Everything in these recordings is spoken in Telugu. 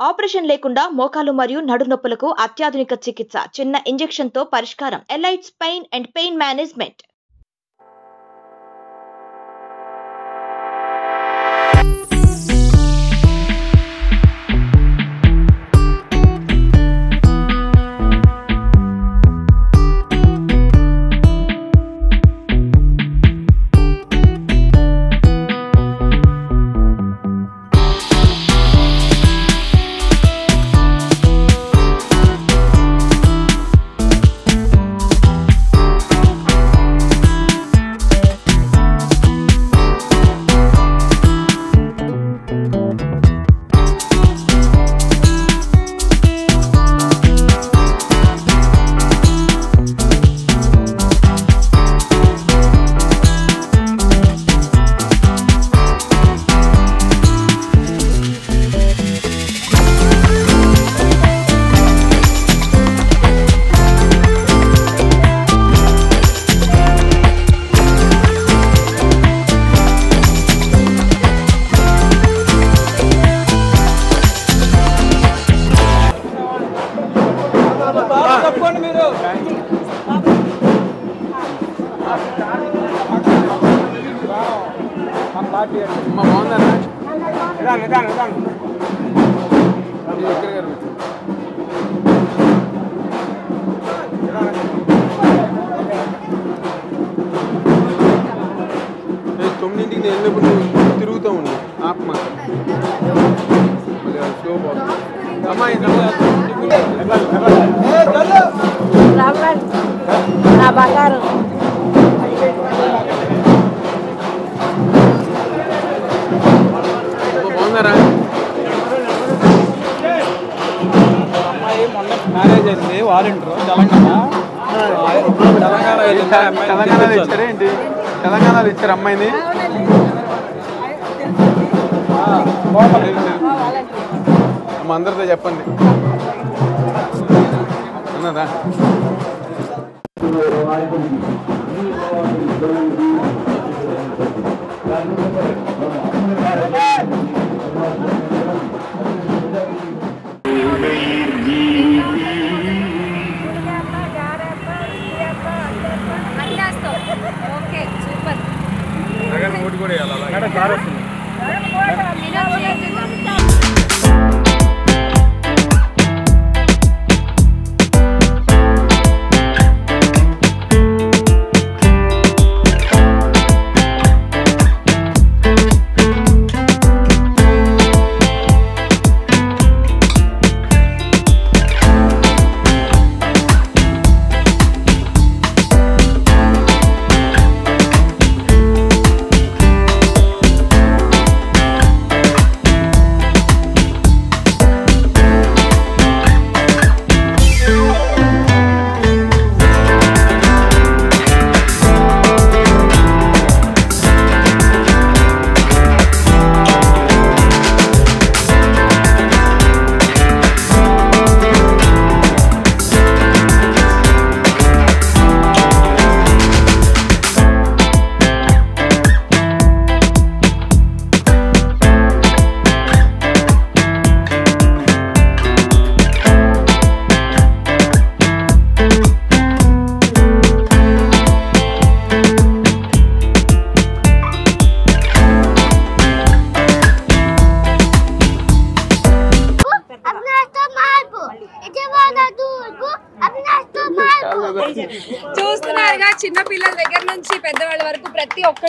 ఆపరేషన్ లేకుండా మోకాలు మరియు నడునొప్పులకు అత్యాధునిక చికిత్స చిన్న ఇంజెక్షన్తో పరిష్కారం. Elites pain and pain management. అమ్మ బాగుందన్నా నిదానం నిదానం నిదానం దగ్గర గారు తొమ్మిదింటికి నేను వెళ్ళినప్పుడు తిరుగుతూ ఉండు. ఆత్మ తెలంగాణలో తీసుకొచ్చారు. ఏంటి తెలంగాణలో ఇచ్చారు అమ్మాయిని ఆ, అమ్మ అందరితో చెప్పండి అన్నదా ఓకే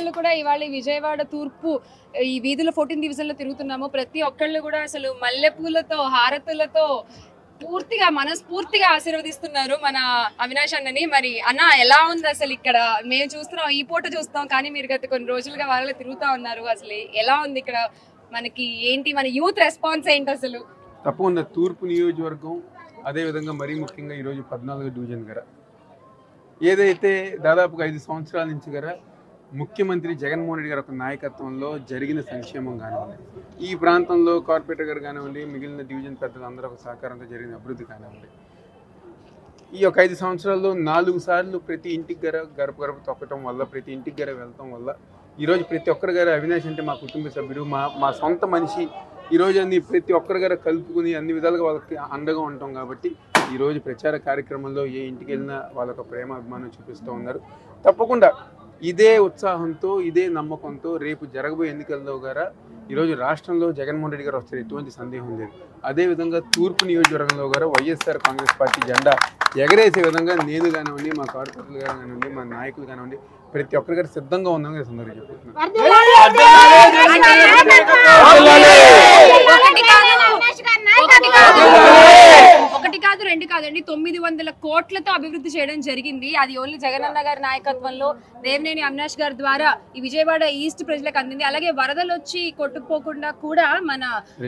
ప్రతి కూడా ఇవాళ విజయవాడ తూర్పు ఈ వీధుల ఫోర్టీన్ డివిజన్లో తిరుగుతున్నాము. ప్రతి ఒక్కళ్ళు కూడా అసలు మల్లెపూలతో హారతులతో పూర్తిగా మనస్ఫూర్తిగా ఆశీర్వదిస్తున్నారు మన అవినాష్ అన్నని. మరి అన్న ఎలా ఉంది అసలు ఇక్కడ? మేము చూస్తున్నాం ఈ పూట చూస్తాం కానీ మీరు గత కొన్ని రోజులుగా వాళ్ళు తిరుగుతా ఉన్నారు. అసలు ఎలా ఉంది ఇక్కడ? మనకి ఏంటి మన యూత్ రెస్పాన్స్ ఏంటి అసలు? తప్పకుండా తూర్పు నియోజకవర్గం అదేవిధంగా మరీ ముఖ్యంగా ఈరోజు పద్నాలుగు డివిజన్ గారా. ఏదైతే దాదాపుగా ఐదు సంవత్సరాల నుంచి గారా ముఖ్యమంత్రి జగన్మోహన్ రెడ్డి గారి యొక్క నాయకత్వంలో జరిగిన సంక్షేమం కానివ్వండి ఈ ప్రాంతంలో కార్పొరేటర్ గారు కానివ్వండి మిగిలిన డివిజన్ పెద్దలు అందరూ ఒక సహకారంతో జరిగిన అభివృద్ధి కానివ్వండి. ఈ యొక్క ఐదు సంవత్సరాల్లో నాలుగు సార్లు ప్రతి ఇంటికి గర గడప గడప తొక్కటం వల్ల ప్రతి ఇంటికి గర వెళ్ళటం వల్ల ఈరోజు ప్రతి ఒక్కరి గారు అవినాష్ అంటే మా కుటుంబ సభ్యుడు మా మా సొంత మనిషి ఈరోజు అన్ని ప్రతి ఒక్కరి గారు కలుపుకుని అన్ని విధాలుగా వాళ్ళకి అండగా ఉంటాం కాబట్టి ఈరోజు ప్రచార కార్యక్రమంలో ఏ ఇంటికి వెళ్ళినా వాళ్ళకు ప్రేమ అభిమానం చూపిస్తూ ఉన్నారు. తప్పకుండా ఇదే ఉత్సాహంతో ఇదే నమ్మకంతో రేపు జరగబోయే ఎన్నికల్లో గారా ఈరోజు రాష్ట్రంలో జగన్మోహన్ రెడ్డి గారు వస్తారు ఎటువంటి సందేహం లేదు అదేవిధంగా తూర్పు నియోజకవర్గంలో గారు వైఎస్ఆర్ కాంగ్రెస్ పార్టీ జెండా ఎగరేసే విధంగా నేను కానివ్వండి మా కార్పొరేటర్లు కానివ్వండి మా నాయకులు కానివ్వండి ప్రతి ఒక్కరి గారు సిద్ధంగా ఉందని ఈ చెప్తున్నాను ఒకటి కాదు రెండు కాదండి. తొమ్మిది వందల కోట్లతో అభివృద్ధి చేయడం జరిగింది. అది ఓన్లీ జగనన్న గారి నాయకత్వంలో దేవినేని అవినాష్ గారి ద్వారా ఈ విజయవాడ ఈస్ట్ ప్రజలకు అందింది. అలాగే వరదలు వచ్చి కొట్టుకుపోకుండా కూడా మన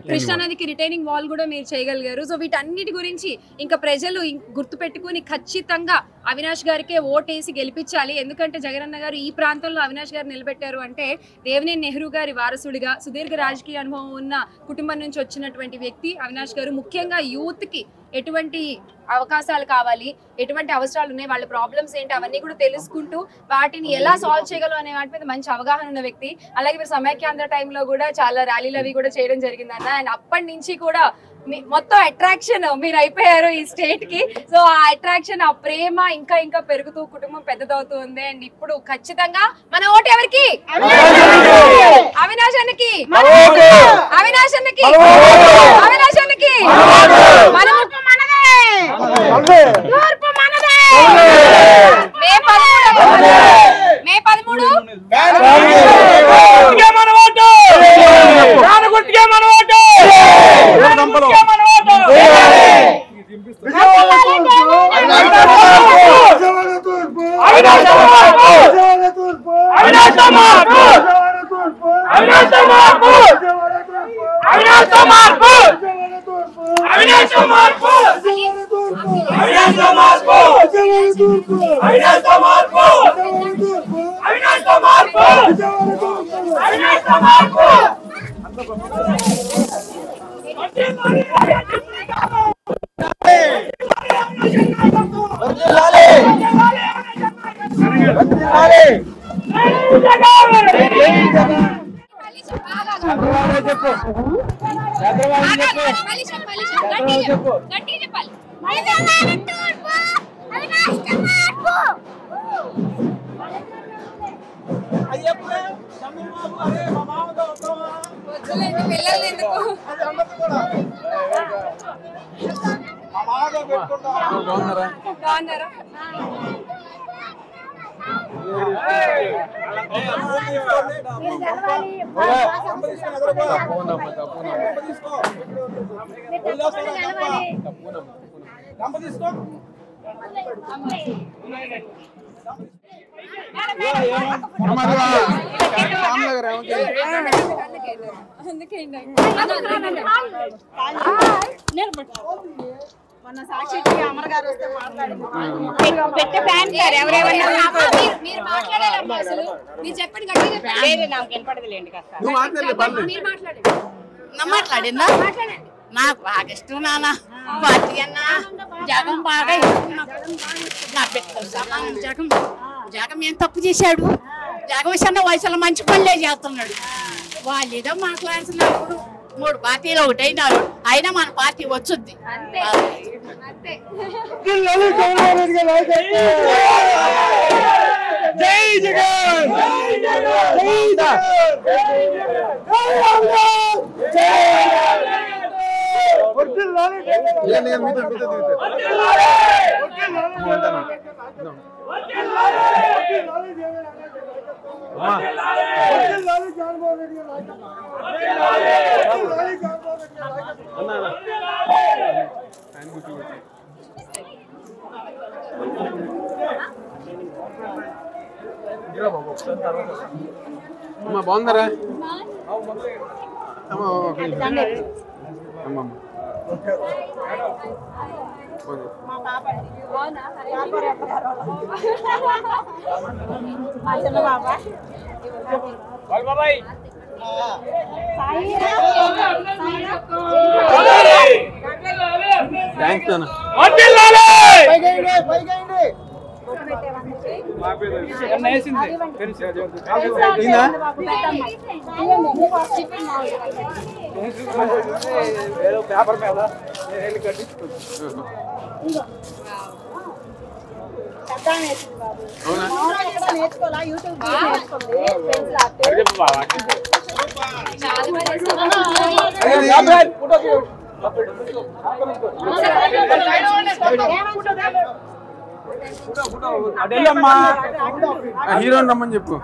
కృష్ణా నదికి రిటైనింగ్ వాల్ కూడా మీరు చేయగలిగారు. సో వీటన్నిటి గురించి ఇంకా ప్రజలు గుర్తుపెట్టుకుని ఖచ్చితంగా అవినాష్ గారికే ఓటేసి గెలిపించాలి. ఎందుకంటే జగనన్న గారు ఈ ప్రాంతంలో అవినాష్ గారు నిలబెట్టారు అంటే దేవినేని నెహ్రూ గారి వారసుడిగా సుదీర్ఘ రాజకీయ అనుభవం ఉన్న కుటుంబం నుంచి వచ్చినటువంటి వ్యక్తి అవినాష్ గారు. ముఖ్యంగా యూత్కి ఎటువంటి అవకాశాలు కావాలి ఎటువంటి అవసరాలు ఉన్నాయి వాళ్ళ ప్రాబ్లమ్స్ ఏంటి అవన్నీ కూడా తెలుసుకుంటూ వాటిని ఎలా సాల్వ్ చేయగలం అనే వాటి మీద మంచి అవగాహన ఉన్న వ్యక్తి. అలాగే మీరు సమైక్యాంధ్ర టైంలో కూడా చాలా ర్యాలీలు అవి కూడా చేయడం జరిగింది అన్న అండ్ అప్పటి నుంచి కూడా మొత్తం అట్రాక్షన్ మీరు అయిపోయారు ఈ స్టేట్కి. సో ఆ అట్రాక్షన్ ఆ ప్రేమ ఇంకా ఇంకా పెరుగుతూ కుటుంబం పెద్దదవుతూ ఉంది. అండ్ ఇప్పుడు ఖచ్చితంగా మన ఓటు ఎవరికి? అవినాశానికి. అవినాశానికి. అవినాశానికి. మన ఓటు. మనదే. తూర్పు మనదే. మే పదమూడు మే పదమూడు. మళ్ళీ చెప్పు, మళ్ళీ చెప్పు. గట్టిగా చెప్పు. గట్టిగా చెప్పాలి విజయవాడ తూర్పు అవినాష్ మార్పు వద్దులేండి పిల్లలు ఎందుకు బాగున్నారా బాగున్నారా తప్పకుండా అమ్మా, తప్పకుండా అందుకే మీరు మాట్లాడాలమ్మా అసలు మీరు చెప్పండి గట్టిగా చెప్పండి నువ్వు మాట్లాడలే పర్లేదు మీరు మాట్లాడండి. నా మాట్లాడిందా మాట్లాడండి. నాకు బాగా ఇష్టం నాన్న. పార్టీ అన్న. జగం బాగా. నా బిడ్డలు సమానం జగం జగం ఏం తప్పు చేశాడు? జగం చిన్న వయసులో మంచి పనులే చేస్తున్నాడు. వాళ్ళు ఏదో మాట్లాడుతున్నప్పుడు మూడు పార్టీలు ఒకటైనారు అయినా మన పార్టీ వచ్చుద్ది. అంతే. అంతే. లేదు, లేదు, మీతో మీతో దిగుతారు అమ్మా, ఉంటాను. ఉందాం. అమ్మా, అన్నా, అన్నా. ఆయన గుర్తు పెట్టు. ఇరా బాబు, ఒకసారి తర్వాత వస్తాను. అమ్మా బాగుందరా అమ్మా ఒక నిమిషం. అమ్మా అమ్మా. బాగుంది. థ్యాంక్స్ అన్న అయిందా? ఏదో పేపర్ మీద నేను వెళ్ళి కట్టించుకోవచ్చు హీరోని రమ్మని చెప్పు.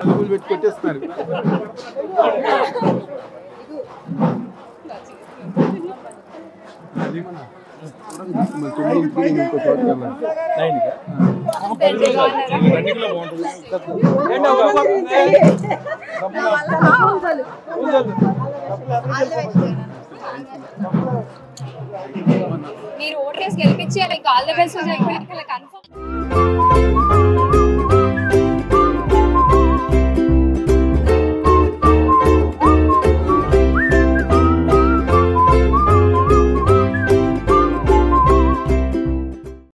డబ్బులు పెట్టి కొట్టేస్తున్నారు. మీరు ఓటేసి గెలిపించి అలా ఆల్ ద బెస్ట్ కన్ఫర్మ్